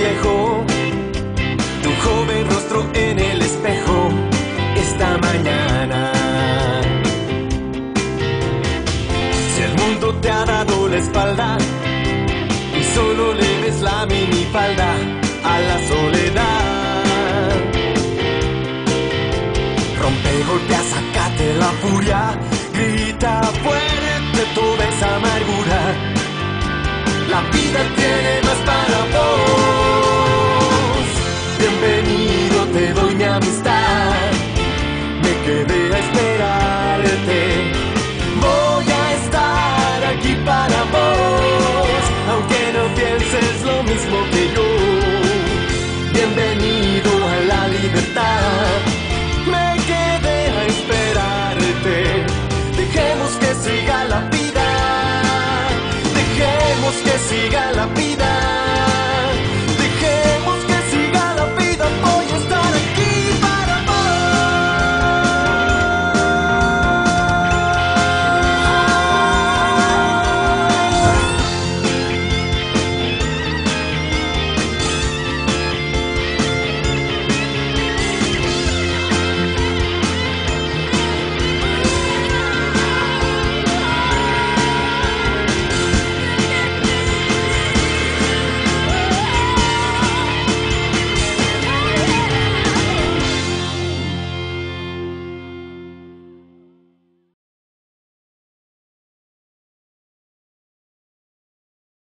viejo, tu joven rostro en el espejo esta mañana. Si el mundo te ha dado la espalda solo le ves la minifalda a la soledad. Rompe, golpea, sacate la furia, grita fuerte toda esa amargura. La vida